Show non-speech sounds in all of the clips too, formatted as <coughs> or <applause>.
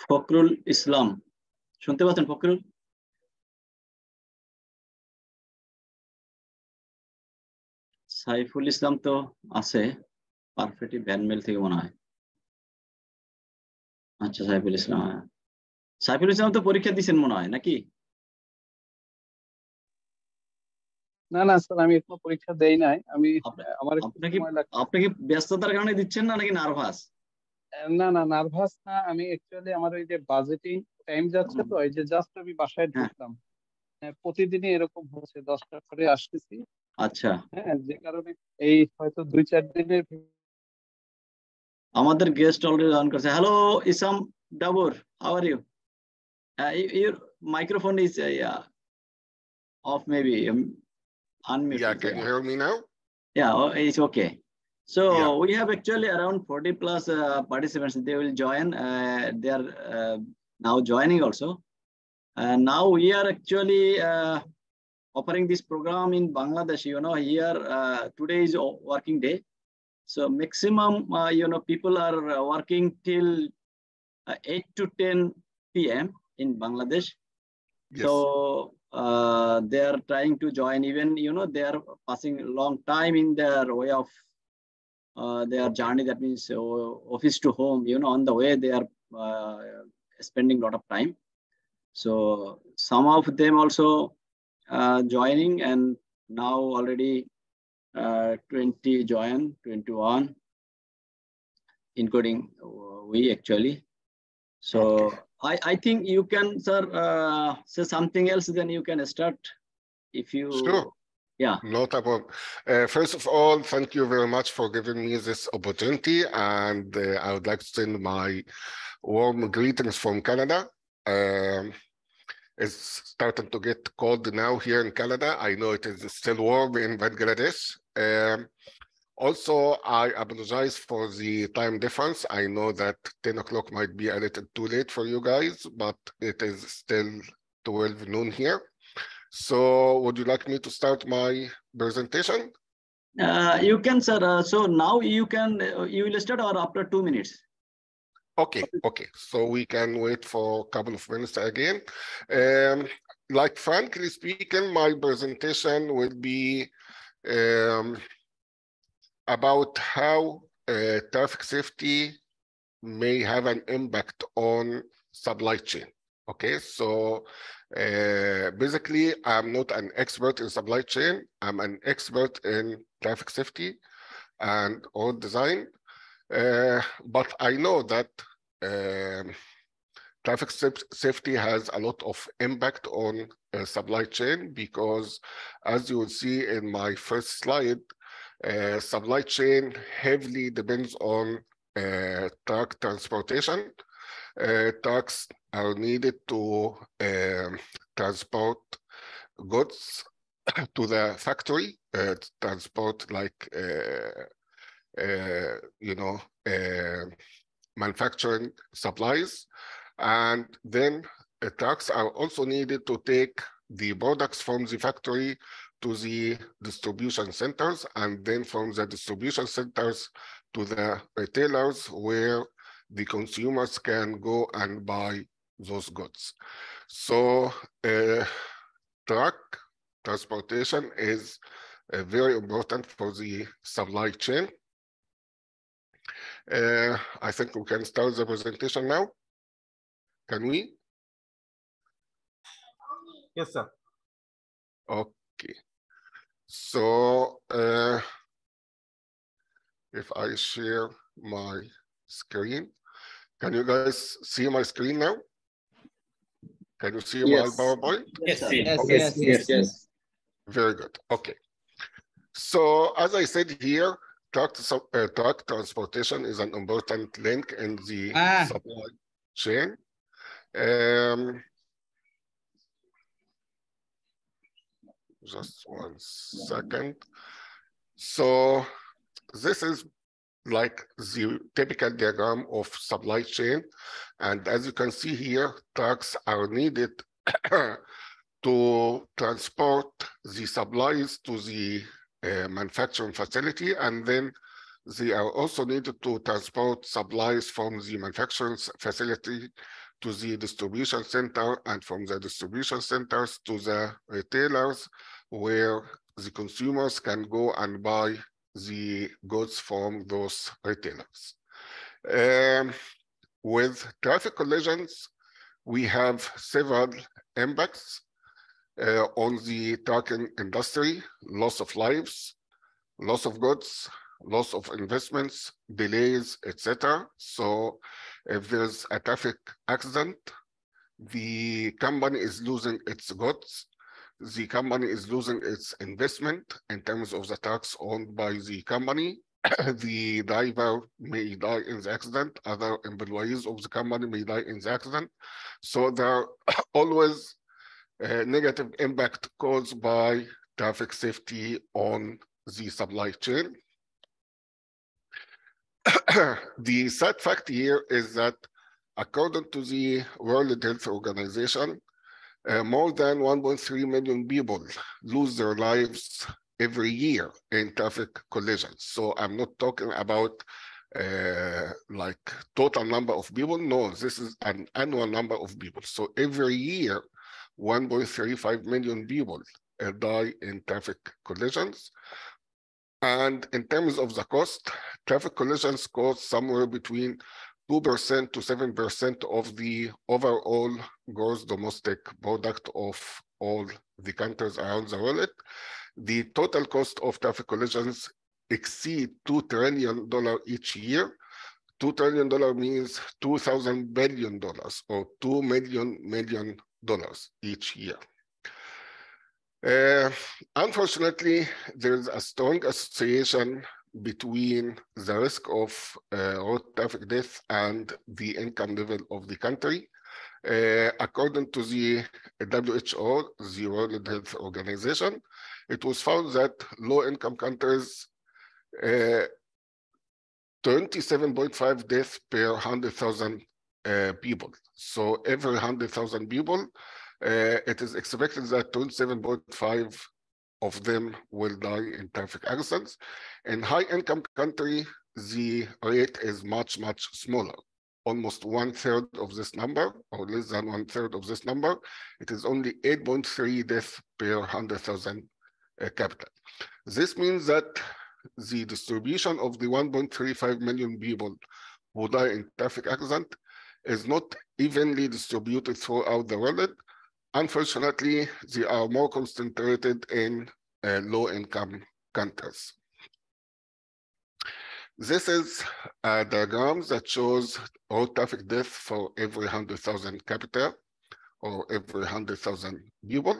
ফখরুল ইসলাম। শুনতে পাচ্ছেন ফখরুল? সাইফুল ইসলাম তো আছে পারফেক্টলি ব্যানমেল থেকে মনে হয়। আচ্ছা সাইফুল ইসলাম হ্যাঁ। সাইফুল ইসলাম তো পরীক্ষা দিচ্ছেন মনে হয় নাকি? না না স্যার আমি এখনও পরীক্ষা দেই নাই। আমি আমার একটু আপনি কি সময় আপনি কি ব্যস্ততার কারণে দিচ্ছেন না নাকি নার্ভাস? না না নার্ভাস না আমি অ্যাকচুয়ালি আমার ওই যে বাজেটিং টাইম যাচ্ছে তো এই যে জাস্ট আমি বাসায় হ্যাঁ। ঢুকলাম হ্যাঁ, প্রতিদিনই এরকম হচ্ছে দশটা করে আসতেছি আচ্ছা হ্যাঁ যে কারণে এই হয়তো দুই চার দিনের আমাদের গেস্ট অলরেডি অন করছে হ্যালো ইসাম Dabur how are you your microphone is off maybe Yeah, can you hear me now? Yeah, oh, it's okay. So Yeah. we have actually around 40 plus uh, participants. They will join. Uh, they are uh, now joining also. And now we are actually uh, offering this program in Bangladesh. You know, here uh, today is working day. So maximum, uh, you know, people are working till uh, 8 to 10 p.m. in Bangladesh. Yes. So uh, they are trying to join. Even you know they are passing a long time in their way of uh, their journey. That means uh, office to home. You know, on the way they are uh, spending a lot of time. So some of them also uh, joining, and now already uh, 20 join, 21, including we actually. So Okay. I, I think you can, sir, uh, say something else, then you can start if you. Sure. Yeah. Problem. Uh, first of all, thank you very much for giving me this opportunity. And uh, I would like to send my warm greetings from Canada. Um, it's starting to get cold now here in Canada. I know it is still warm in Bangladesh. Um, also, I apologize for the time difference. I know that 10 o'clock might be a little too late for you guys, but it is still 12 noon here. So would you like me to start my presentation? Uh, you can, sir. Uh, so now you can, uh, you will start or after two minutes. Okay, okay. So we can wait for a couple of minutes again. Um, like frankly speaking, my presentation will be um, about how uh, traffic safety may have an impact on supply chain. Okay, so uh, basically, I'm not an expert in supply chain. I'm an expert in traffic safety and all design. Uh, but I know that um, traffic safety has a lot of impact on uh, supply chain because, as you will see in my first slide, uh, supply chain heavily depends on uh, truck transportation. Uh, trucks are needed to um, transport goods <coughs> to the factory, uh, transport like uh, uh, you know manufacturing supplies, and then uh, trucks are also needed to take the products from the factory to the distribution centers, and then from the distribution centers to the retailers where the consumers can go and buy those goods. So uh, truck transportation is uh, very important for the supply chain. Uh, I think we can start the presentation now. Can we? Yes, sir. Okay. So uh, if I share my screen, can you guys see my screen now? Can you see Yes. my PowerPoint? Yes, sir. yes, Okay. yes, yes, yes. Very good. Okay. So as I said here, truck, uh, truck transportation is an important link in the Ah. supply chain. Um, just one second. So this is like the typical diagram of supply chain. And as you can see here, trucks are needed <clears throat> to transport the supplies to the uh, manufacturing facility. And then they are also needed to transport supplies from the manufacturing facility to the distribution center and from the distribution centers to the retailers where the consumers can go and buy the goods from those retailers. Um, with traffic collisions, we have several impacts uh, on the trucking industry, loss of lives, loss of goods, loss of investments, delays, etc. So if there's a traffic accident, the company is losing its goods, the company is losing its investment in terms of the tax owned by the company. <coughs> the driver may die in the accident, other employees of the company may die in the accident. So there are <coughs> always a negative impact caused by traffic safety on the supply chain. <coughs> the sad fact here is that according to the World Health Organization, uh, more than 1.3 million people lose their lives every year in traffic collisions. So I'm not talking about uh, like total number of people. No, this is an annual number of people. So every year, 1.35 million people uh, die in traffic collisions. And in terms of the cost, traffic collisions cost somewhere between 2% to 7% of the overall gross domestic product of all the countries around the world. The total cost of traffic collisions exceed $2 trillion each year. $2 trillion means $2,000 billion or $2 million million dollars each year. Uh, unfortunately, there's a strong association between the risk of uh, road traffic death and the income level of the country. Uh, according to the WHO, the World Health Organization, it was found that low-income countries, 27.5 uh, deaths per 100,000 uh, people. So every 100,000 people, uh, it is expected that 27.5 of them will die in traffic accidents. In high income country, the rate is much, much smaller. Almost one third of this number, or less than one third of this number. It is only 8.3 deaths per 100,000 uh, capital. This means that the distribution of the 1.35 million people who die in traffic accident is not evenly distributed throughout the world, Unfortunately, they are more concentrated in uh, low-income countries. This is a diagram that shows road traffic death for every 100,000 capita or every 100,000 people.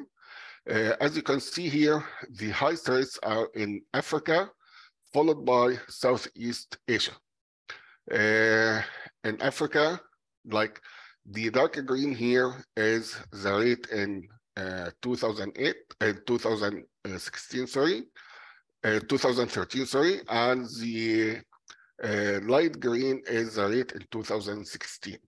Uh, as you can see here, the highest rates are in Africa, followed by Southeast Asia. Uh, in Africa, like the dark green here is the rate in uh, 2008 and uh, 2016, sorry, uh, 2013, sorry, and the uh, light green is the rate in 2016.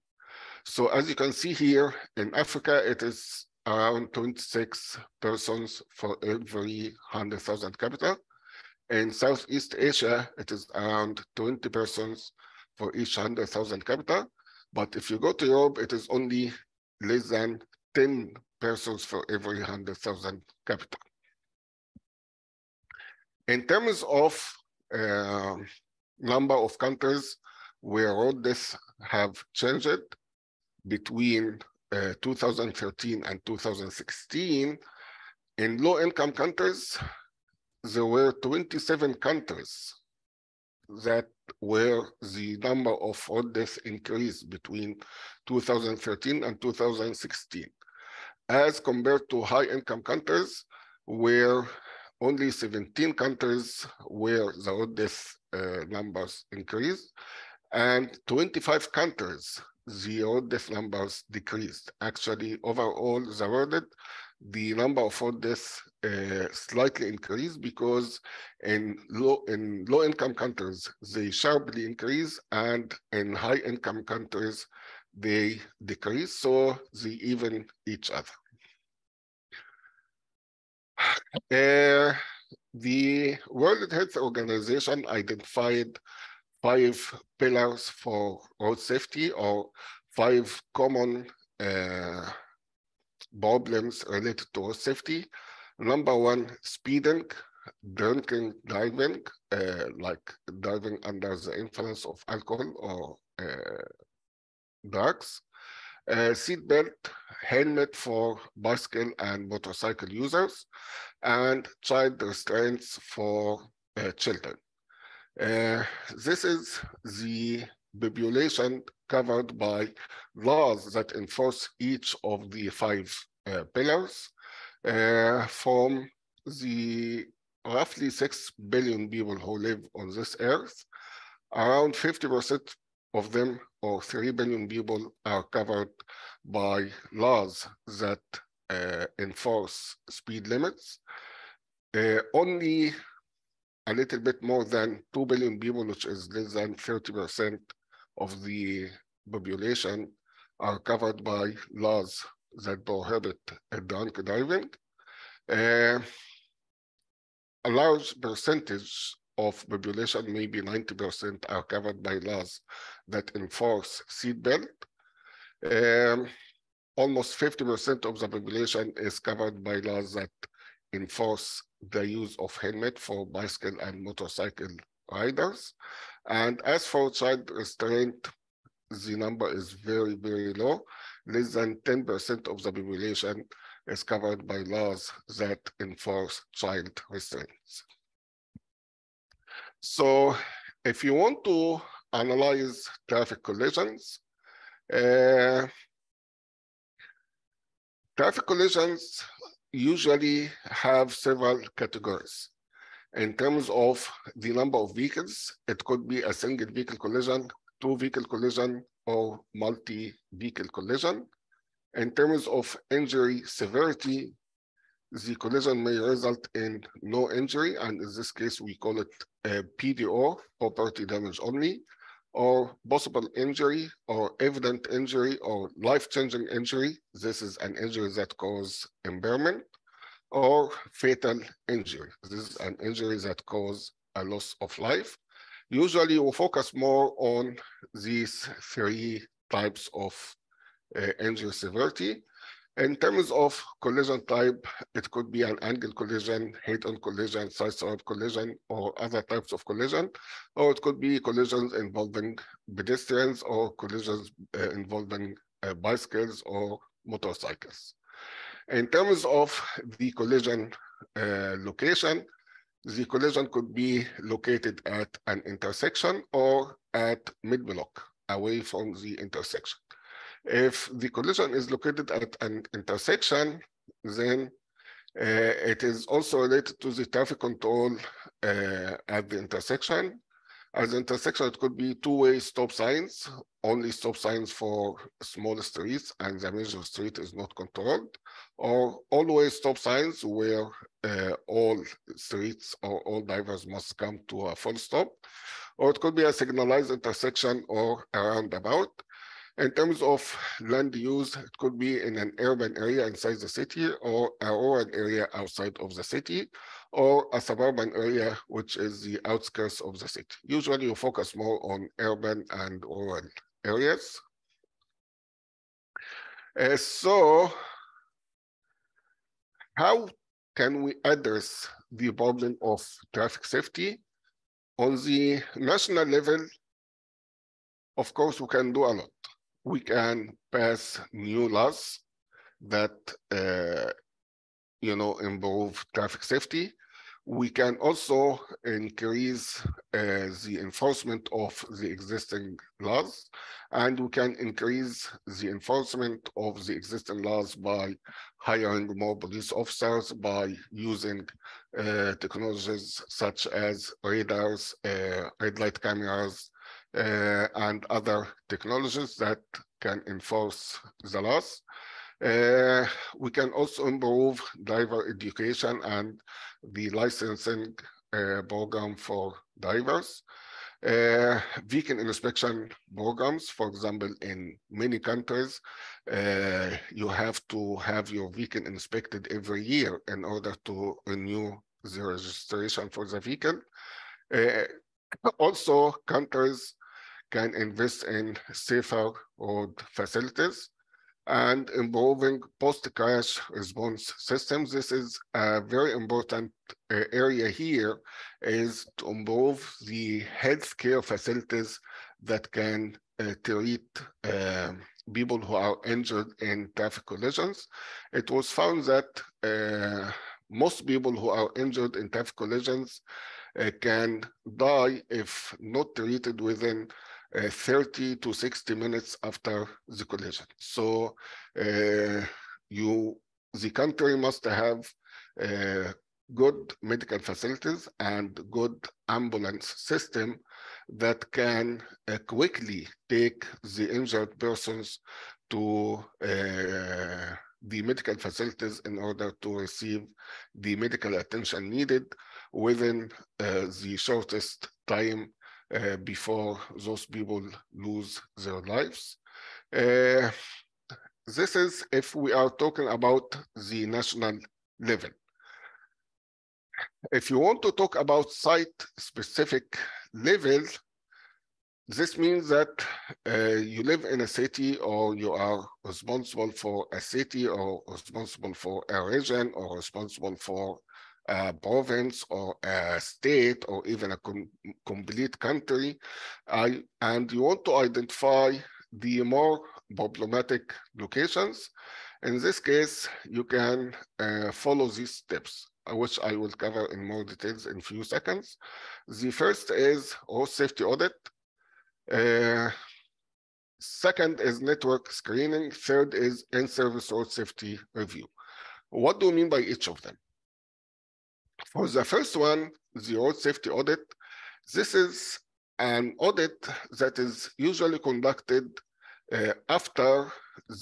So as you can see here, in Africa, it is around 26 persons for every 100,000 capita. In Southeast Asia, it is around 20 persons for each 100,000 capita. But if you go to Europe, it is only less than 10 persons for every 100,000 capita. In terms of uh, number of countries where road deaths have changed between uh, 2013 and 2016, in low-income countries, there were 27 countries that where the number of road deaths increased between 2013 and 2016, as compared to high-income countries where only 17 countries where the road death uh, numbers increased, and 25 countries the road death numbers decreased. Actually, overall, the world the number of deaths uh, slightly increased because in low in low income countries they sharply increase and in high income countries they decrease so they even each other. <sighs> Uh, the world health organization identified five pillars for road safety or five common uh, problems related to safety. Number one, speeding, drinking, driving, uh, like driving under the influence of alcohol or uh, drugs. Uh, seatbelt, helmet for bicycle and motorcycle users, and child restraints for uh, children. Uh, this is the population covered by laws that enforce each of the five uh, pillars uh, from the roughly 6 billion people who live on this earth, around 50% of them or 3 billion people are covered by laws that uh, enforce speed limits. Uh, only a little bit more than 2 billion people, which is less than 30% of the population, are covered by laws that prohibit drunk driving. Uh, a large percentage of population, maybe 90% are covered by laws that enforce seatbelt. Um, almost 50% of the population is covered by laws that enforce the use of helmet for bicycle and motorcycle riders. And as for child restraint, the number is very, very low. Less than 10% of the population is covered by laws that enforce child restraints. So if you want to analyze traffic collisions, uh, traffic collisions usually have several categories. In terms of the number of vehicles, it could be a single vehicle collision, two vehicle collision, or multi-vehicle collision. In terms of injury severity, the collision may result in no injury, and in this case, we call it a PDO, property damage only, or possible injury, or evident injury, or life-changing injury. This is an injury that causes impairment, or fatal injury. This is an injury that causes a loss of life. Usually, we focus more on these three types of uh, injury severity. In terms of collision type, it could be an angle collision, head-on collision, side-side collision, or other types of collision, or it could be collisions involving pedestrians or collisions uh, involving uh, bicycles or motorcycles. In terms of the collision uh, location, the collision could be located at an intersection or at mid-block, away from the intersection. If the collision is located at an intersection, then uh, it is also related to the traffic control uh, at the intersection. The intersection, it could be two-way stop signs, only stop signs for small streets and the major street is not controlled, or all-way stop signs where uh, all streets or all drivers must come to a full stop, or it could be a signalized intersection or a roundabout. In terms of land use, it could be in an urban area inside the city or a rural area outside of the city or a suburban area, which is the outskirts of the city. Usually you focus more on urban and rural areas. Uh, so how can we address the problem of traffic safety? On the national level, of course, we can do a lot we can pass new laws that uh, you know improve traffic safety. We can also increase uh, the enforcement of the existing laws, and we can increase the enforcement of the existing laws by hiring more police officers, by using uh, technologies such as radars, uh, red light cameras, uh, and other technologies that can enforce the laws. Uh, we can also improve driver education and the licensing uh, program for divers. Uh, vehicle inspection programs, for example, in many countries, uh, you have to have your vehicle inspected every year in order to renew the registration for the vehicle. Uh, also, countries can invest in safer road facilities and involving post-crash response systems. This is a very important uh, area here is to improve the healthcare facilities that can uh, treat uh, people who are injured in traffic collisions. It was found that uh, most people who are injured in traffic collisions uh, can die if not treated within uh, 30 to 60 minutes after the collision. So uh, you, the country must have uh, good medical facilities and good ambulance system that can uh, quickly take the injured persons to uh, the medical facilities in order to receive the medical attention needed within uh, the shortest time uh, before those people lose their lives. Uh, this is if we are talking about the national level. If you want to talk about site-specific level, this means that uh, you live in a city or you are responsible for a city or responsible for a region or responsible for a province or a state or even a com complete country. And you want to identify the more problematic locations. In this case, you can uh, follow these steps, which I will cover in more details in a few seconds. The first is road safety audit. Uh, second is network screening. Third is in-service road safety review. What do you mean by each of them? For the first one, the road safety audit, this is an audit that is usually conducted uh, after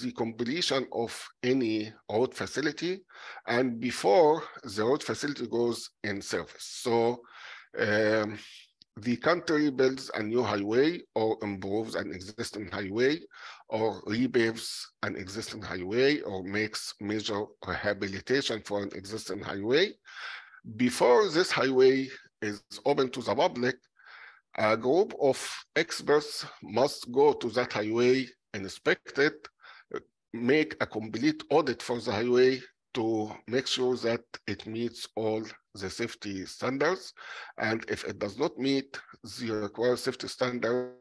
the completion of any road facility and before the road facility goes in service. So um, the country builds a new highway or improves an existing highway or repaves an existing highway or makes major rehabilitation for an existing highway. Before this highway is open to the public, a group of experts must go to that highway, and inspect it, make a complete audit for the highway to make sure that it meets all the safety standards. And if it does not meet the required safety standards,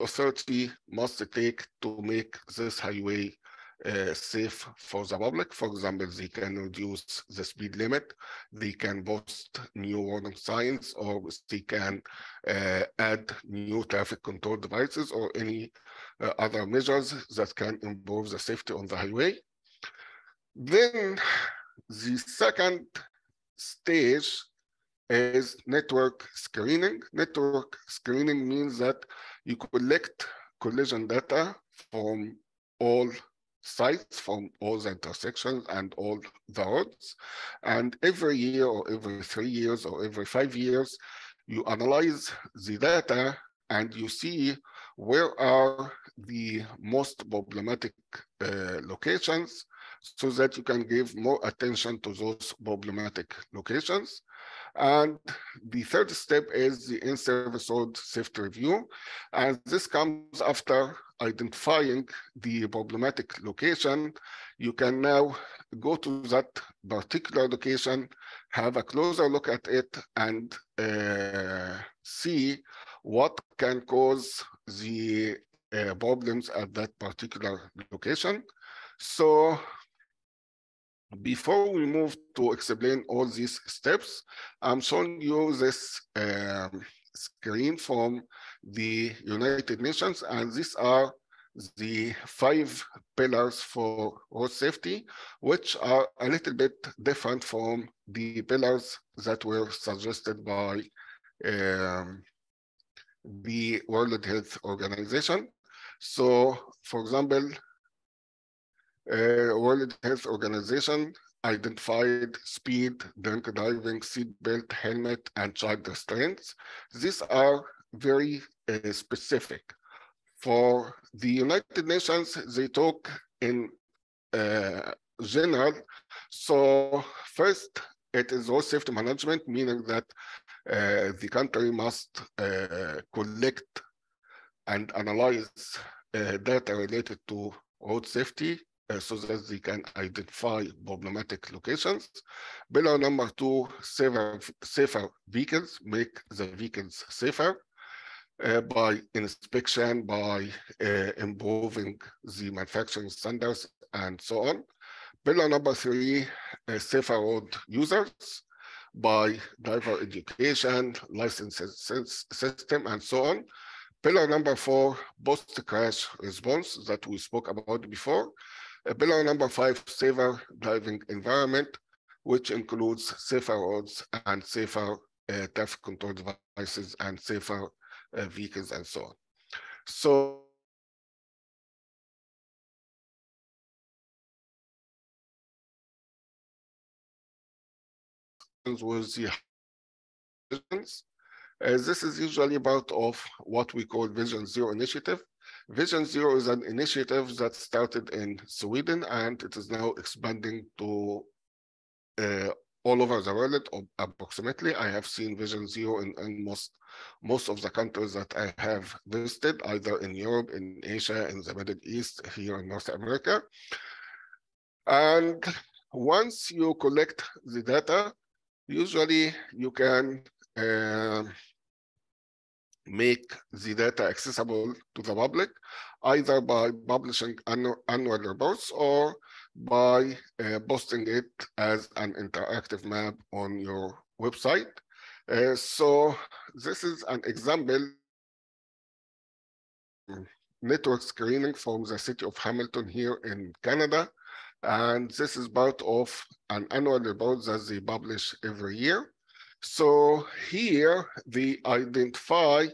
authority must take to make this highway uh, safe for the public. For example, they can reduce the speed limit, they can post new warning signs, or they can uh, add new traffic control devices or any uh, other measures that can improve the safety on the highway. Then the second stage is network screening. Network screening means that you collect collision data from all sites from all the intersections and all the roads. And every year or every three years or every five years, you analyze the data and you see where are the most problematic uh, locations so that you can give more attention to those problematic locations. And the third step is the in-service road safety review. And this comes after identifying the problematic location. You can now go to that particular location, have a closer look at it, and uh, see what can cause the uh, problems at that particular location. So before we move to explain all these steps, I'm showing you this um, screen from the United Nations, and these are the five pillars for road safety, which are a little bit different from the pillars that were suggested by um, the World Health Organization. So, for example, uh, World Health Organization identified speed, drink driving, seatbelt, helmet, and child restraints. These are very uh, specific. For the United Nations, they talk in uh, general. So first, it is road safety management, meaning that uh, the country must uh, collect and analyze uh, data related to road safety uh, so that they can identify problematic locations. Pillar number two, safer, safer vehicles, make the vehicles safer uh, by inspection, by uh, improving the manufacturing standards and so on. Pillar number three, uh, safer road users by driver education, license system, and so on. Pillar number four, post-crash response that we spoke about before. Uh, pillar number five, safer driving environment, which includes safer roads and safer uh, traffic control devices and safer uh, vehicles and so on. So was the. Uh, this is usually part of what we call Vision Zero initiative. Vision Zero is an initiative that started in Sweden and it is now expanding to uh, all over the world approximately. I have seen Vision Zero in, most, most of the countries that I have visited, either in Europe, in Asia, in the Middle East, here in North America. And once you collect the data, usually you can uh, make the data accessible to the public, either by publishing annual reports or by uh, posting it as an interactive map on your website. Uh, so this is an example network screening from the city of Hamilton here in Canada. And this is part of an annual report that they publish every year. So here they identify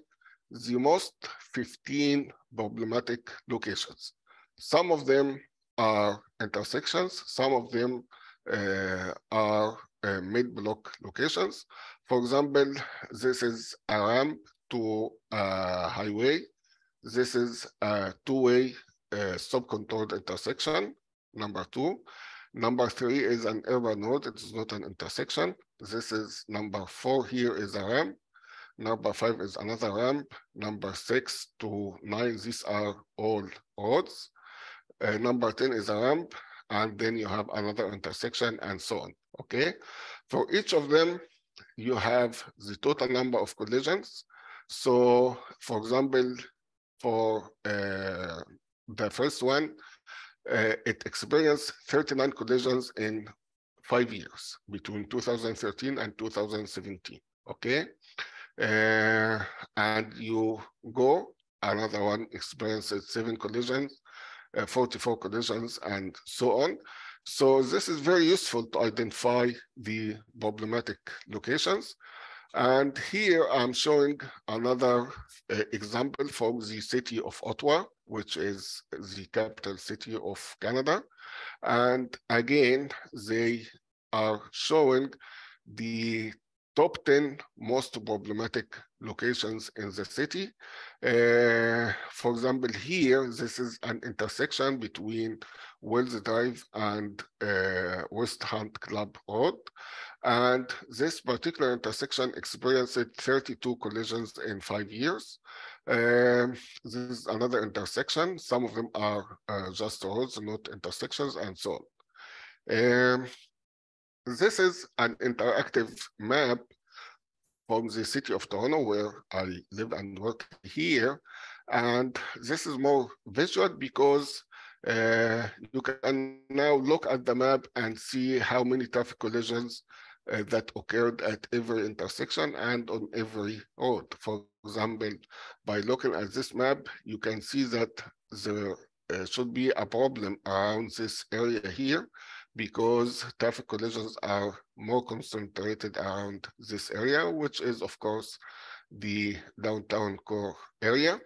the most 15 problematic locations. Some of them are intersections, some of them uh, are uh, mid-block locations. For example, this is a ramp to a highway. This is a two-way uh, stop-controlled intersection, number two. Number three is an urban road. It is not an intersection. This is number four here is a ramp. Number five is another ramp. Number six to nine, these are all roads. Uh, number 10 is a ramp, and then you have another intersection and so on, okay? For each of them, you have the total number of collisions. So for example, for uh, the first one, uh, it experienced 39 collisions in five years between 2013 and 2017. Okay. Uh, and you go, another one experiences seven collisions, uh, 44 collisions, and so on. So this is very useful to identify the problematic locations. And here I'm showing another uh, example from the city of Ottawa, which is the capital city of Canada. And again, they are showing the top 10 most problematic locations in the city. Uh, for example, here, this is an intersection between Wells Drive and uh, West Hunt Club Road. And this particular intersection experienced 32 collisions in five years. Um, this is another intersection. Some of them are uh, just roads, not intersections, and so on. Um, this is an interactive map from the city of Toronto, where I live and work here. And this is more visual because uh, you can now look at the map and see how many traffic collisions uh, that occurred at every intersection and on every road. For example, by looking at this map, you can see that there uh, should be a problem around this area here because traffic collisions are more concentrated around this area, which is, of course, the downtown core area.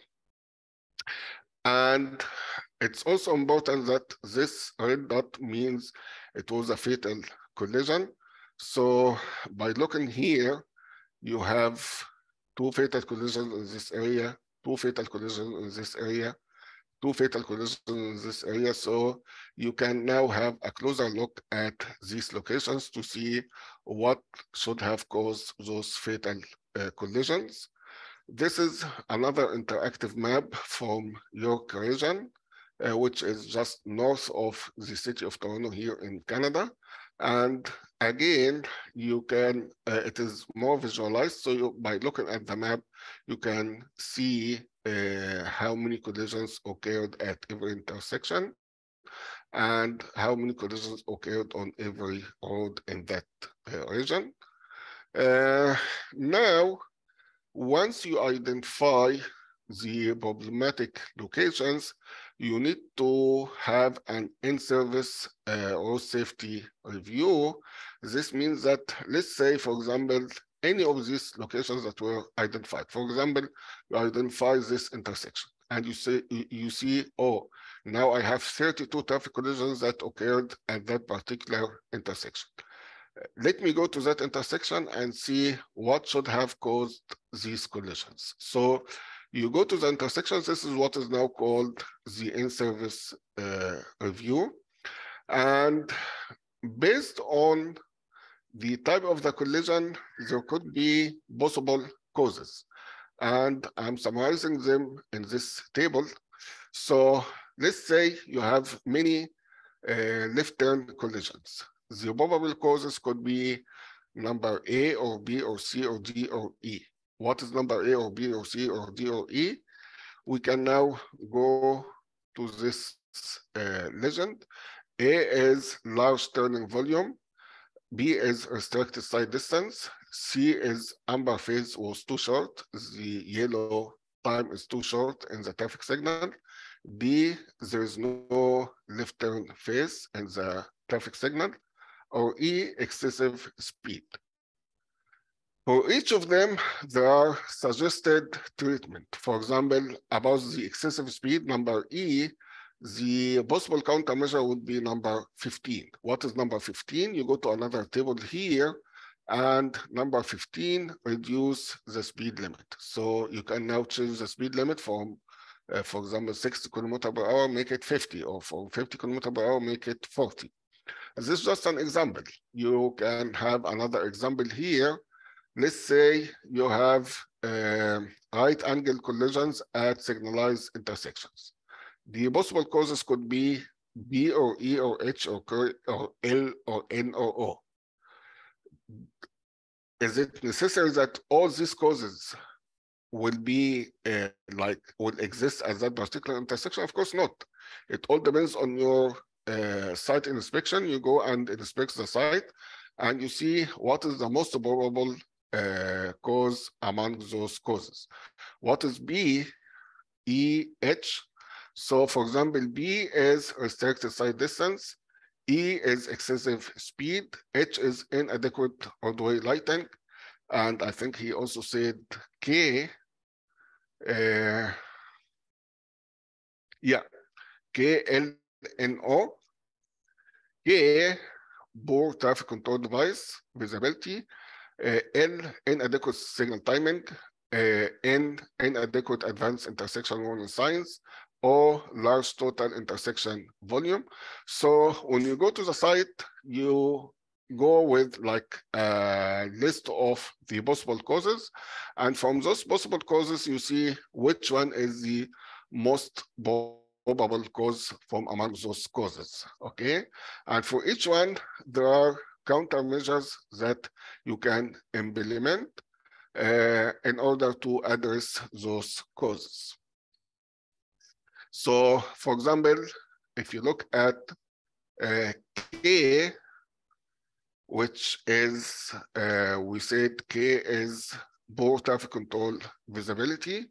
And it's also important that this red dot means it was a fatal collision. So by looking here, you have two fatal collisions in this area, two fatal collisions in this area, two fatal collisions in this area. So you can now have a closer look at these locations to see what should have caused those fatal uh, collisions. This is another interactive map from York region, uh, which is just north of the city of Toronto here in Canada. And again, you can, uh, it is more visualized. So you, by looking at the map, you can see uh, how many collisions occurred at every intersection and how many collisions occurred on every road in that uh, region. Uh, now, once you identify the problematic locations, you need to have an in-service or safety review. This means that, let's say, for example, any of these locations that were identified. For example, you identify this intersection and you say you see, oh, now I have 32 traffic collisions that occurred at that particular intersection. Let me go to that intersection and see what should have caused these collisions. So you go to the intersections, this is what is now called the in-service uh, review. And based on the type of the collision, there could be possible causes. And I'm summarizing them in this table. So let's say you have many uh, left turn collisions. The probable causes could be number A or B or C or D or E what is number A or B or C or D or E, we can now go to this uh, legend. A is large turning volume, B is restricted sight distance, C is amber phase was too short, the yellow time is too short in the traffic signal. D, there is no left turn phase in the traffic signal, or E, excessive speed. For each of them, there are suggested treatment. For example, about the excessive speed, number E, the possible countermeasure would be number 15. What is number 15? You go to another table here, and number 15, reduce the speed limit. So you can now change the speed limit from, uh, for example, 60 kilometer per hour, make it 50, or from 50 kilometer per hour, make it 40. This is just an example. You can have another example here let's say you have uh, right angle collisions at signalized intersections. The possible causes could be B or E or H or K or L or N or O. Is it necessary that all these causes will be uh, like will exist at that particular intersection? Of course not. It all depends on your uh, site inspection. You go and inspect the site and you see what is the most probable uh, cause among those causes. What is B, E, H? So for example, B is restricted sight distance, E is excessive speed, H is inadequate roadway lighting, and I think he also said K, uh, yeah, KLNO, K, poor traffic control device, visibility, uh, N, inadequate signal timing, uh, N, inadequate advanced intersection warning signs, or large total intersection volume. So when you go to the site, you go with like a list of the possible causes. And from those possible causes, you see which one is the most probable cause from among those causes, okay? And for each one, there are countermeasures that you can implement uh, in order to address those causes. So, for example, if you look at uh, K, which is, uh, we said K is poor traffic control visibility.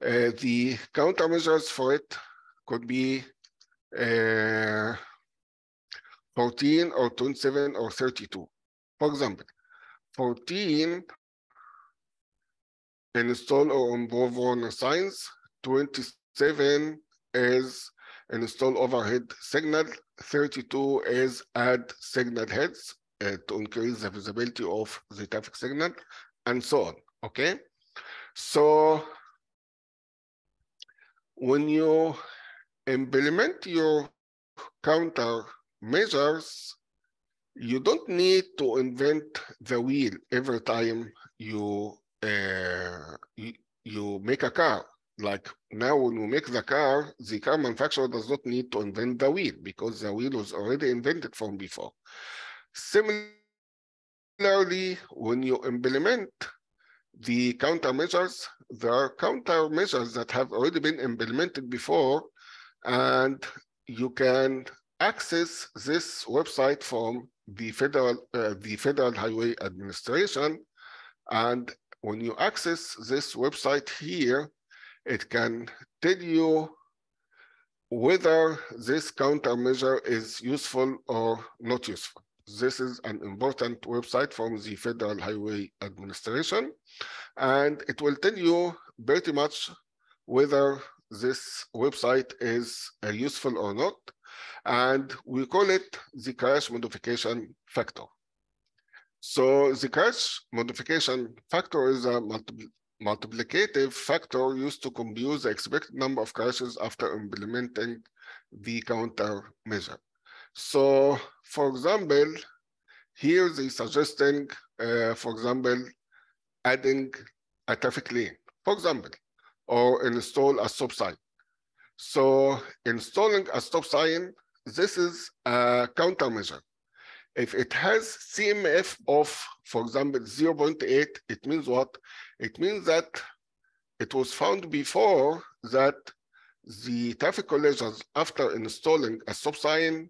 Uh, the countermeasures for it could be uh, 14 or 27 or 32. For example, 14 install or improve on signs, 27 is install overhead signal, 32 is add signal heads uh, to increase the visibility of the traffic signal, and so on, okay? So when you implement your counter measures, you don't need to invent the wheel every time you, uh, you, you make a car. Like now when we make the car, the car manufacturer does not need to invent the wheel because the wheel was already invented from before. Similarly, when you implement the countermeasures, there are countermeasures that have already been implemented before, and you can access this website from the federal uh, the Federal Highway Administration. And when you access this website here, it can tell you whether this countermeasure is useful or not useful. This is an important website from the Federal Highway Administration, and it will tell you pretty much whether this website is uh, useful or not, and we call it the crash modification factor. So the crash modification factor is a multiple multiplicative factor used to compute the expected number of crashes after implementing the countermeasure. So for example, here they suggesting, uh, for example, adding a traffic lane, for example, or install a stop sign. So installing a stop sign, this is a countermeasure. If it has CMF of, for example, 0.8, it means what? It means that it was found before that the traffic collisions after installing a stop sign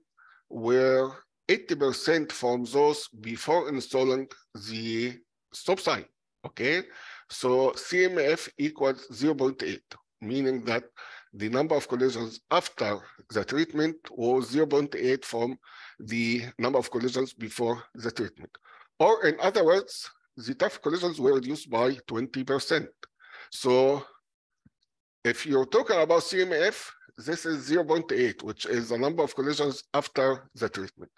were 80% from those before installing the stop sign, okay? So CMF equals 0.8, meaning that the number of collisions after the treatment was 0.8 from the number of collisions before the treatment. Or in other words, the traffic collisions were reduced by 20%. So if you're talking about CMF, this is 0.8, which is the number of collisions after the treatment.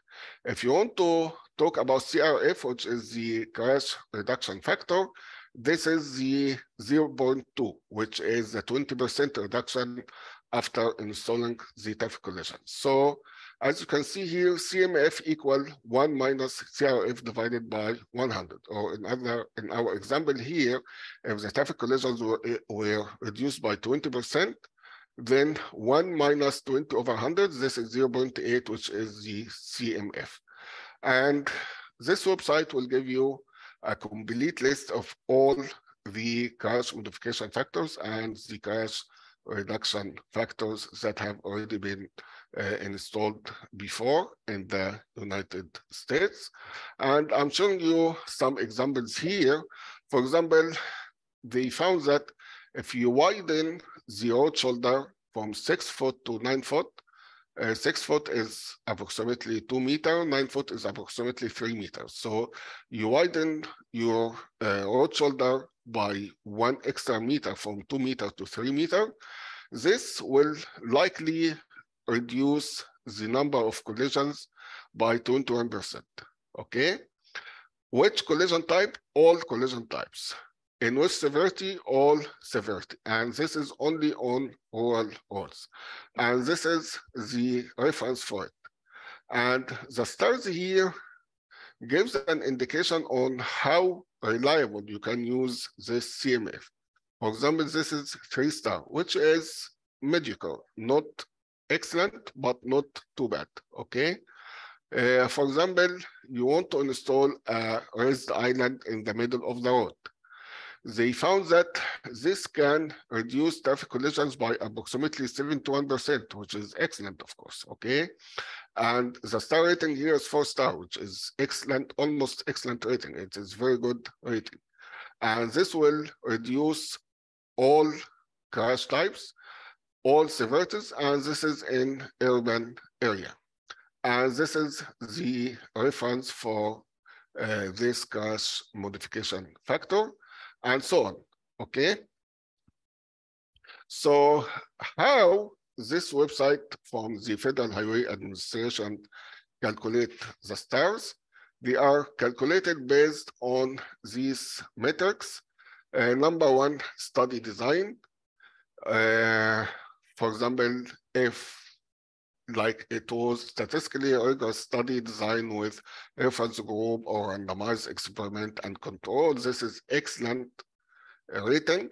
If you want to talk about CRF, which is the crash reduction factor, this is the 0.2, which is the 20% reduction after installing the traffic collision. So as you can see here, CMF equal 1 minus CRF divided by 100. Or in, other, in our example here, if the traffic collisions were, eh, were reduced by 20%, then 1 minus 20 over 100, this is 0.8, which is the CMF. And this website will give you a complete list of all the crash modification factors and the crash reduction factors that have already been uh, installed before in the United States. And I'm showing you some examples here. For example, they found that if you widen the road shoulder from six foot to nine foot, uh, six foot is approximately two meter, nine foot is approximately three meters. So you widen your uh, road shoulder by one extra meter from two meter to three meter. This will likely reduce the number of collisions by 21%, okay? Which collision type? All collision types in which severity, all severity. And this is only on rural roads. And this is the reference for it. And the stars here gives an indication on how reliable you can use this CMF. For example, this is three star, which is mediocre, not excellent, but not too bad, okay? Uh, for example, you want to install a raised island in the middle of the road they found that this can reduce traffic collisions by approximately 71%, which is excellent, of course, okay? And the star rating here is four star, which is excellent, almost excellent rating. It is very good rating. And this will reduce all crash types, all severities, and this is in urban area. And this is the reference for uh, this crash modification factor and so on, okay? So how this website from the Federal Highway Administration calculate the stars? They are calculated based on these metrics. Uh, number one, study design. Uh, for example, if like it was statistically rigorous study design with reference group or randomized experiment and control. This is excellent rating.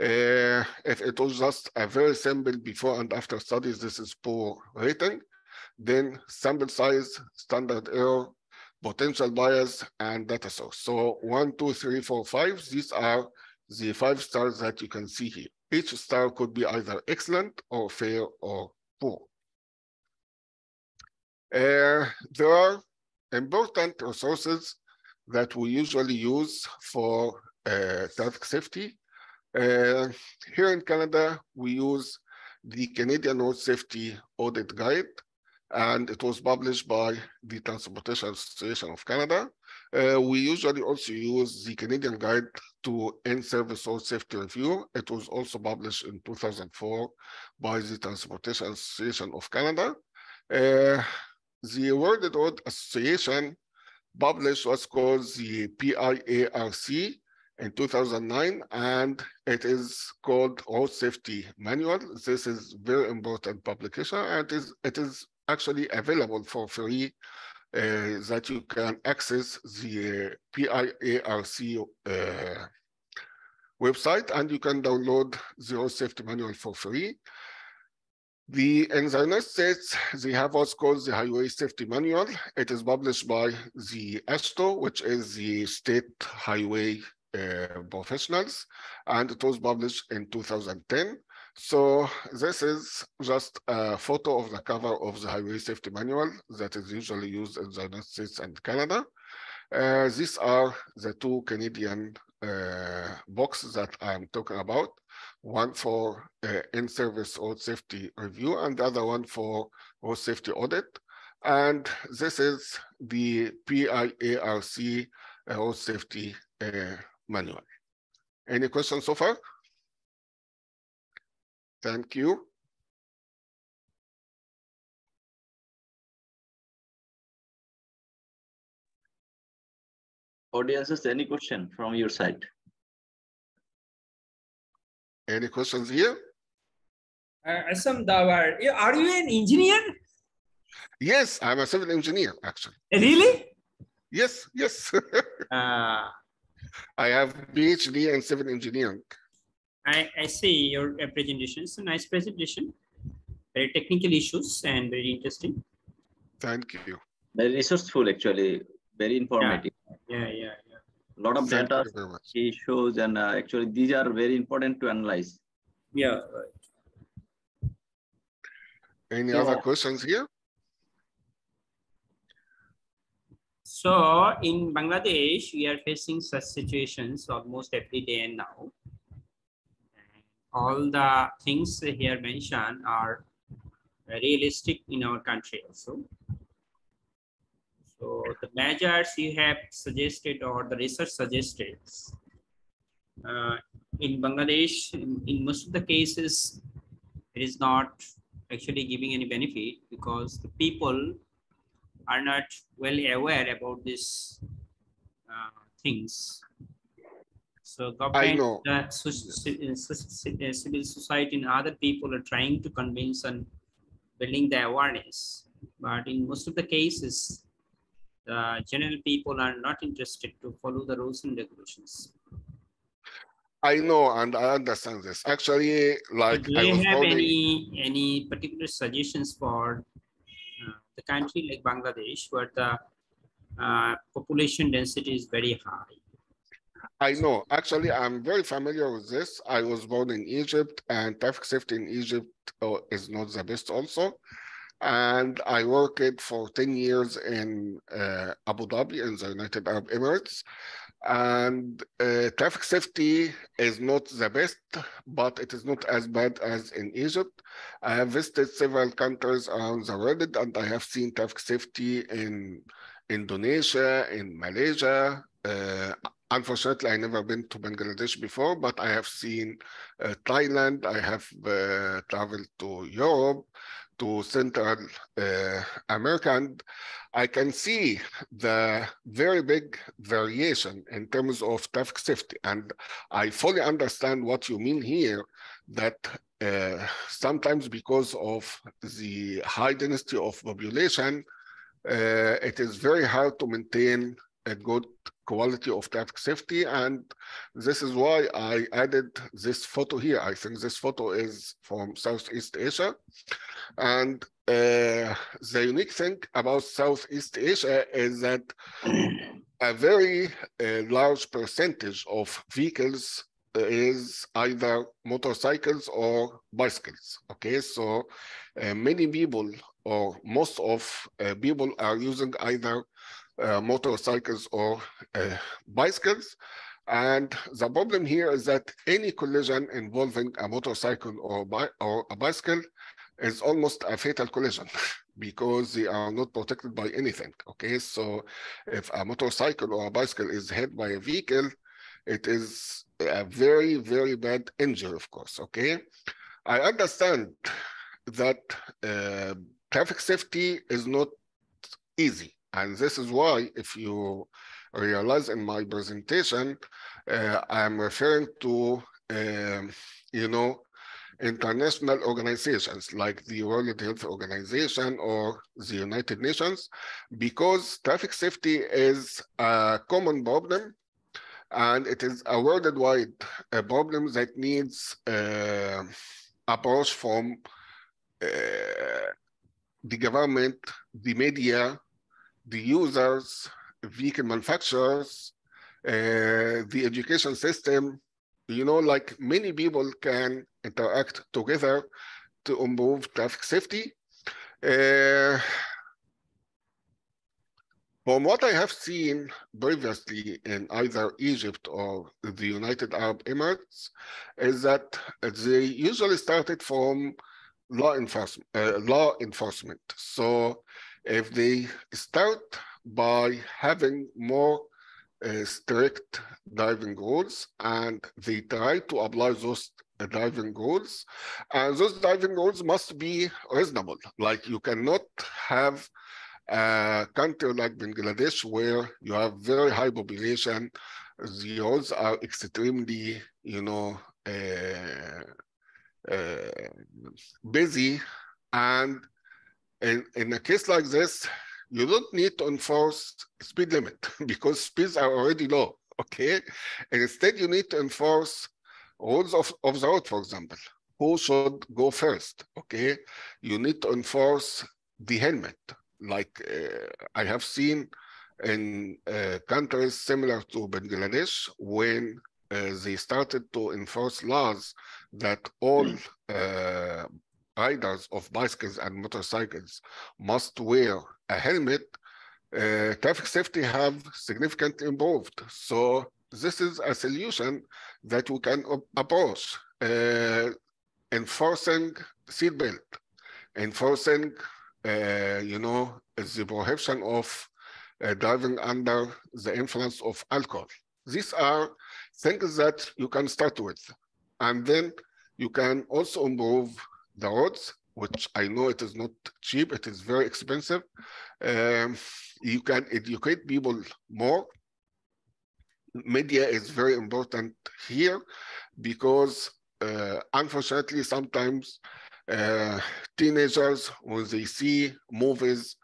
Uh, if it was just a very simple before and after studies, this is poor rating. Then sample size, standard error, potential bias, and data source. So one, two, three, four, five, these are the five stars that you can see here. Each star could be either excellent or fair or poor. Uh, there are important resources that we usually use for uh, traffic safety. Uh, here in Canada, we use the Canadian Road Safety Audit Guide, and it was published by the Transportation Association of Canada. Uh, we usually also use the Canadian Guide to In-Service Road Safety Review. It was also published in 2004 by the Transportation Association of Canada. Uh, the World Road Association published what's called the PIARC in 2009, and it is called Road Safety Manual. This is very important publication, and it is, it is actually available for free uh, that you can access the PIARC uh, website, and you can download the Road Safety Manual for free. The, in the United States, they have what's called the Highway Safety Manual. It is published by the AASHTO, which is the State Highway uh, Professionals, and it was published in 2010. So this is just a photo of the cover of the Highway Safety Manual that is usually used in the United States and Canada. Uh, these are the two Canadian uh, boxes that I'm talking about one for uh, in-service road safety review and the other one for road safety audit. And this is the PIARC uh, road safety manual. Any questions so far? Thank you. Audiences, any question from your side? Any questions here? Uh, Essam Dabbour, are you an engineer? Yes, I'm a civil engineer, actually. Really? Yes, yes. <laughs> uh, I have PhD in civil engineering. I, I see your presentation. It's a nice presentation. Very technical issues and very interesting. Thank you. Very resourceful, actually. Very informative. Yeah, yeah, yeah. A lot of Thank data you very much. he shows, and uh, actually these are very important to analyze. Yeah. Any Yeah. other questions here? So in Bangladesh, we are facing such situations almost every day and now. All the things here mentioned are realistic in our country also. So the measures you have suggested or the research suggested uh, in Bangladesh, in, in most of the cases, it is not actually giving any benefit because the people are not well aware about these uh, things. So government, know. uh, uh, civil society and other people are trying to convince and building the awareness. But in most of the cases, the general people are not interested to follow the rules and regulations. I know and I understand this. Actually, like Do I you have any any particular suggestions for the country like Bangladesh, where the uh, population density is very high? I know. Actually, I'm very familiar with this. I was born in Egypt, and traffic safety in Egypt uh, is not the best also. And I worked for 10 years in uh, Abu Dhabi in the United Arab Emirates. And uh, traffic safety is not the best, but it is not as bad as in Egypt. I have visited several countries around the world, and I have seen traffic safety in Indonesia, in Malaysia. Uh, unfortunately, I never been to Bangladesh before, but I have seen uh, Thailand. I have uh, traveled to Europe, to Central uh, America, and I can see the very big variation in terms of traffic safety. And I fully understand what you mean here, that uh, sometimes because of the high density of population, uh, it is very hard to maintain a good quality of traffic safety. And this is why I added this photo here. I think this photo is from Southeast Asia. And uh, the unique thing about Southeast Asia is that a very uh, large percentage of vehicles is either motorcycles or bicycles. Okay, so uh, many people or most of uh, people are using either motorcycles or uh, bicycles. And the problem here is that any collision involving a motorcycle or, bi or a bicycle is almost a fatal collision <laughs> because they are not protected by anything. Okay, so if a motorcycle or a bicycle is hit by a vehicle, it is a very, very bad injury, of course. Okay, I understand that uh, traffic safety is not easy. And this is why, if you realize in my presentation, uh, I'm referring to, um, you know, international organizations like the World Health Organization or the United Nations, because traffic safety is a common problem and it is a worldwide uh, problem that needs uh, approach from uh, the government, the media, the users, vehicle manufacturers, uh, the education system, you know, like many people can interact together to improve traffic safety. Uh, from what I have seen previously in either Egypt or the United Arab Emirates, is that they usually started from law enforcement. Uh, law enforcement. So if they start by having more uh, strict driving rules and they try to apply those uh, driving rules and those driving rules must be reasonable. Like you cannot have a country like bangladesh where you have very high population the roads are extremely you know uh, uh, busy and in, in a case like this you don't need to enforce speed limit <laughs> because speeds are already low, okay? And instead you need to enforce rules of, of the road, for example. Who should go first, okay? You need to enforce the helmet. Like uh, I have seen in uh, countries similar to Bangladesh when uh, they started to enforce laws that all uh, riders of bicycles and motorcycles must wear a helmet, uh, traffic safety have significantly improved. So this is a solution that we can approach. Uh, enforcing seatbelt, enforcing, uh, you know, the prohibition of uh, driving under the influence of alcohol. These are things that you can start with. And then you can also improve the roads which I know it is not cheap, it is very expensive. Um, you can educate people more. Media is very important here because uh, unfortunately sometimes uh, teenagers, when they see movies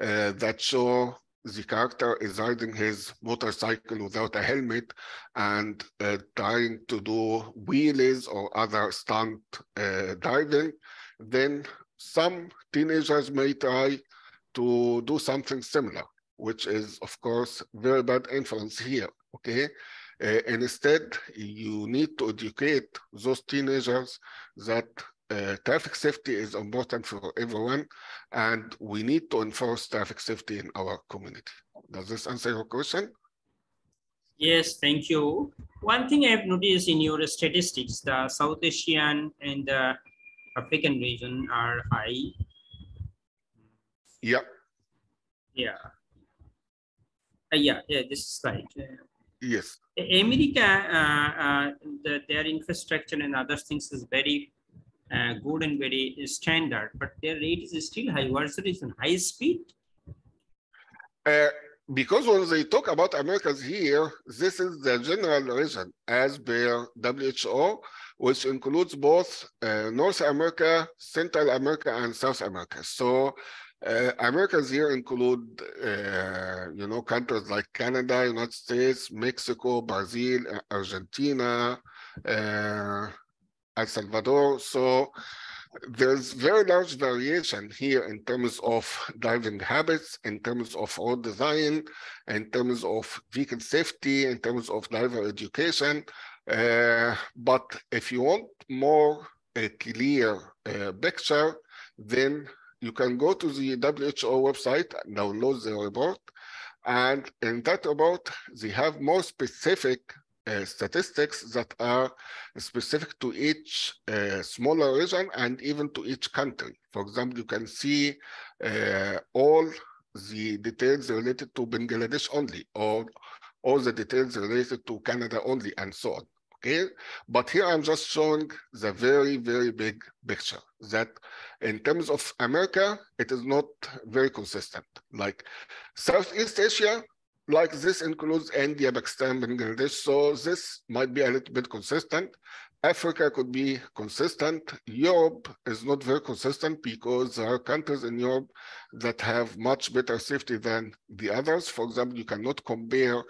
uh, that show the character is riding his motorcycle without a helmet and uh, trying to do wheelies or other stunt uh, driving, then some teenagers may try to do something similar, which is, of course, very bad influence here, okay? Uh, and instead, you need to educate those teenagers that uh, traffic safety is important for everyone, and we need to enforce traffic safety in our community. Does this answer your question? Yes, thank you. One thing I have noticed in your statistics, the South Asian and the African region are high. Yeah. Yeah. Uh, yeah, yeah, this is right. Uh, yes. America, uh, uh, the, their infrastructure and other things is very uh, good and very standard, but their rate is still high. What's the reason? High speed? Uh, because when they talk about Americas here, this is the general region as per WHO, which includes both uh, North America, Central America, and South America. So uh, Americas here include, uh, you know, countries like Canada, United States, Mexico, Brazil, Argentina, uh, El Salvador. So there's very large variation here in terms of driving habits, in terms of road design, in terms of vehicle safety, in terms of driver education. Uh, but if you want more a clear uh, picture, then you can go to the WHO website, download the report, and in that report, they have more specific uh, statistics that are specific to each uh, smaller region and even to each country. For example, you can see uh, all the details related to Bangladesh only, or all the details related to Canada only, and so on. Okay, but here I'm just showing the very, very big picture that in terms of America, it is not very consistent. Like Southeast Asia, like this includes India, Pakistan, Bangladesh. So this might be a little bit consistent. Africa could be consistent. Europe is not very consistent because there are countries in Europe that have much better safety than the others. For example, you cannot compare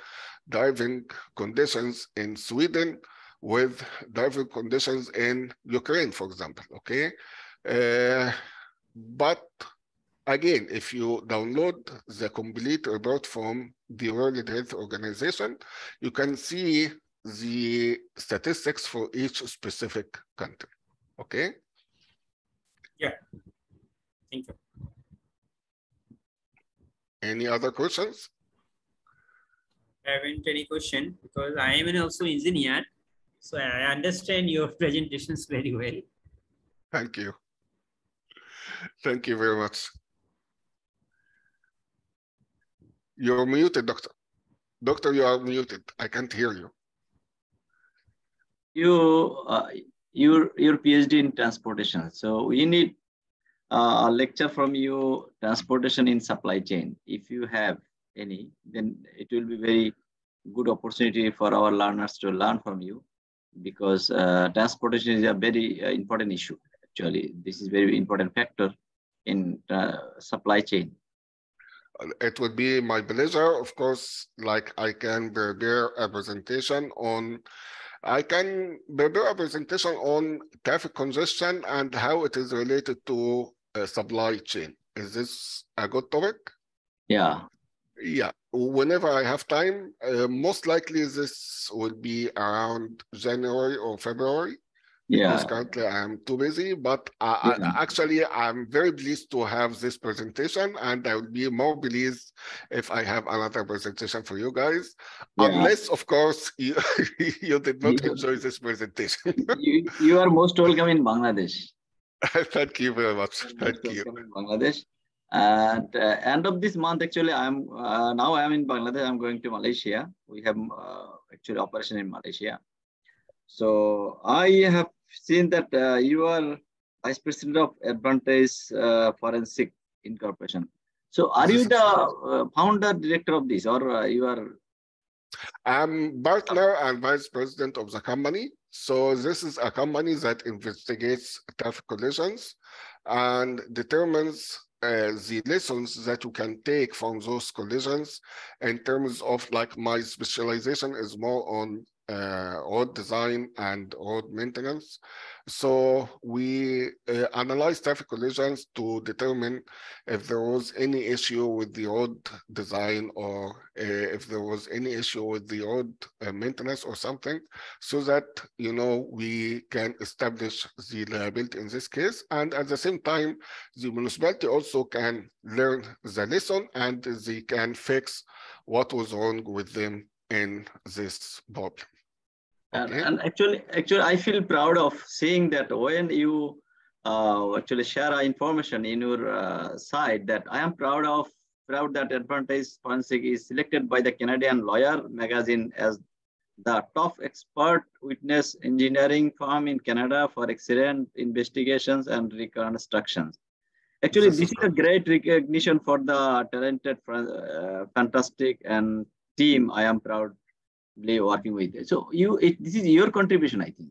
driving conditions in Sweden with driving conditions in Ukraine, for example, okay? Uh, but again, if you download the complete report from the World Health Organization, you can see the statistics for each specific country, okay? Yeah, thank you. Any other questions? I haven't any question because I am an also engineer. So I understand your <laughs> presentations very well. Thank you. Thank you very much. You're muted, doctor. Doctor, you are muted. I can't hear you. You, uh, your, your PhD in transportation. So we need uh, a lecture from you, transportation in supply chain. If you have any, then it will be very good opportunity for our learners to learn from you because uh, transportation is a very uh, important issue. Actually, this is very important factor in uh, supply chain. It would be my pleasure, of course, like I can prepare a presentation on, I can prepare a presentation on traffic congestion and how it is related to supply chain. Is this a good topic? Yeah. Yeah, whenever I have time, uh, most likely this will be around January or February. Yeah. Because currently I'm too busy, but I, Yeah. I, actually I'm very pleased to have this presentation and I will be more pleased if I have another presentation for you guys. Yeah. Unless, of course, <laughs> you, you did not You- enjoy this presentation. <laughs> you, you are most welcome in Bangladesh. <laughs> Thank you very much. Thank you. welcome in Bangladesh. And uh, end of this month, actually, I'm uh, now I'm in Bangladesh. I'm going to Malaysia. We have uh, actually operation in Malaysia. So I have seen that uh, you are vice president of Advantage uh, Forensic Incorporation. So are you the uh, founder director of this, or uh, you are? I'm partner and vice president of the company. So this is a company that investigates traffic collisions and determines uh, the lessons that you can take from those collisions in terms of like my specialization is more on uh, road design and road maintenance. So we uh, analyze traffic collisions to determine if there was any issue with the road design or uh, if there was any issue with the road uh, maintenance or something, so that you know we can establish the liability in this case, and at the same time, the municipality also can learn the lesson and they can fix what was wrong with them in this problem. And, Okay. and actually, actually, I feel proud of seeing that when you uh, actually share our information in your uh, site, that I am proud of proud that Advantage Forensic is selected by the Canadian Lawyer magazine as the top expert witness engineering firm in Canada for accident investigations and reconstructions. Actually, this, is a great recognition for the talented, uh, fantastic, and team. I am proudly working with. So you, it, this is your contribution, I think.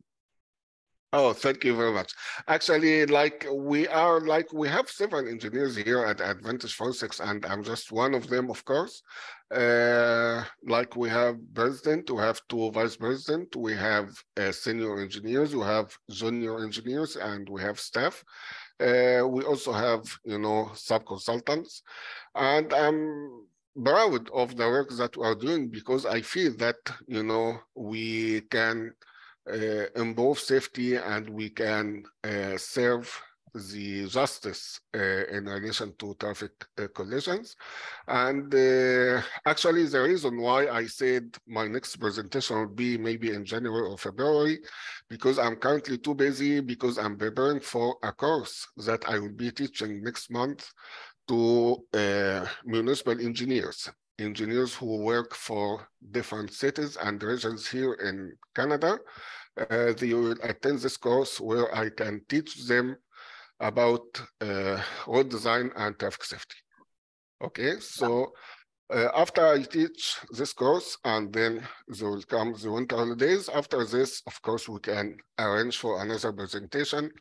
Oh, thank you very much. Actually, like we are, like we have several engineers here at Advantage Forensics, and I'm just one of them, of course. Uh, like we have president, we have two vice president, we have uh, senior engineers, we have junior engineers, and we have staff. Uh, we also have, you know, sub consultants, and I'm proud of the work that we are doing because I feel that, you know, we can uh, improve safety and we can uh, serve the justice uh, in relation to traffic uh, collisions. And uh, actually the reason why I said my next presentation will be maybe in January or February, because I'm currently too busy because I'm preparing for a course that I will be teaching next month to uh, municipal engineers engineers who work for different cities and regions here in Canada. Uh, they will attend this course where I can teach them about uh, road design and traffic safety. Okay, so uh, after I teach this course and then there will come the winter holidays. After this, of course, we can arrange for another presentation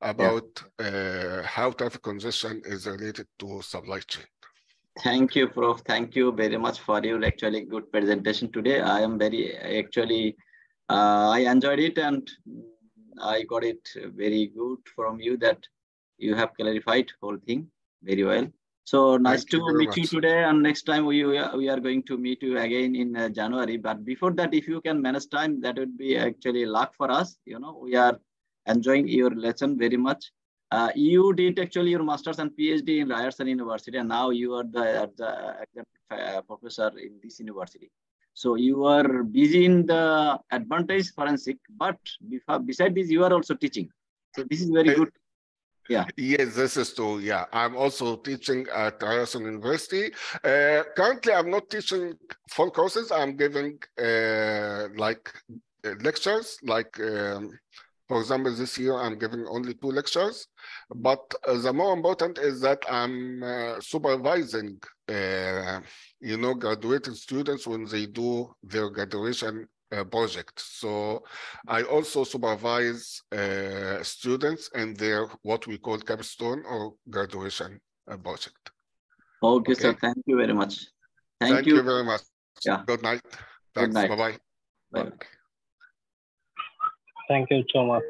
about yeah. how traffic congestion is related to supply chain. Thank you, Prof. Thank you very much for your actually good presentation today. I am very actually, uh, I enjoyed it and I got it very good from you that you have clarified whole thing very well. So nice Thank to you meet much. you today. And next time we, we are going to meet you again in uh, January. But before that, if you can manage time, that would be actually luck for us. You know, we are enjoying your lesson very much. Uh, you did actually your master's and PhD in Ryerson University, and now you are the, the uh, professor in this university. So you are busy in the advantage forensic, but before, beside this, you are also teaching. So this is very good. Yeah. Yes, this is true. Yeah, I'm also teaching at Ryerson University. Uh, currently, I'm not teaching full courses. I'm giving uh, like uh, lectures, like um, for example, this year I'm giving only two lectures, but uh, the more important is that I'm uh, supervising, uh, you know, graduating students when they do their graduation uh, project. So I also supervise uh, students and their what we call capstone or graduation uh, project. Okay, okay, sir. Thank you very much. Thank, Thank you. you. very much. Yeah. Good night. Thanks. Good night. Bye-bye. Bye. Thank you so much.